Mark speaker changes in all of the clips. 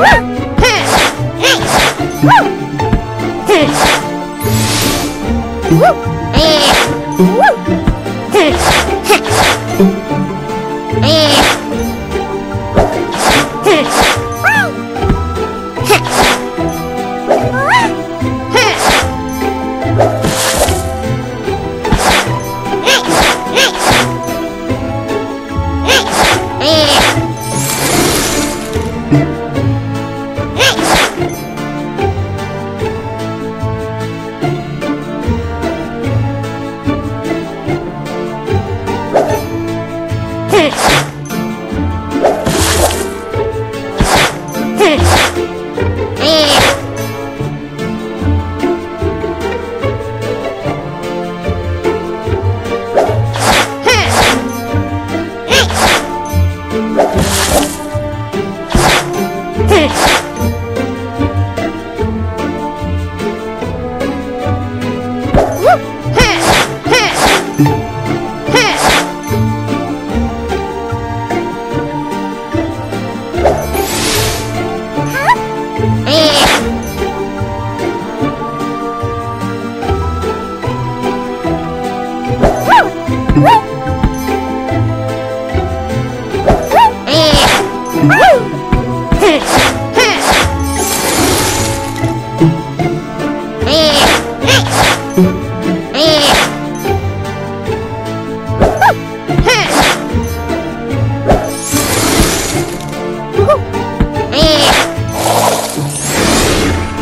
Speaker 1: Woo!
Speaker 2: Huh? Huh?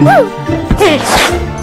Speaker 2: Woo!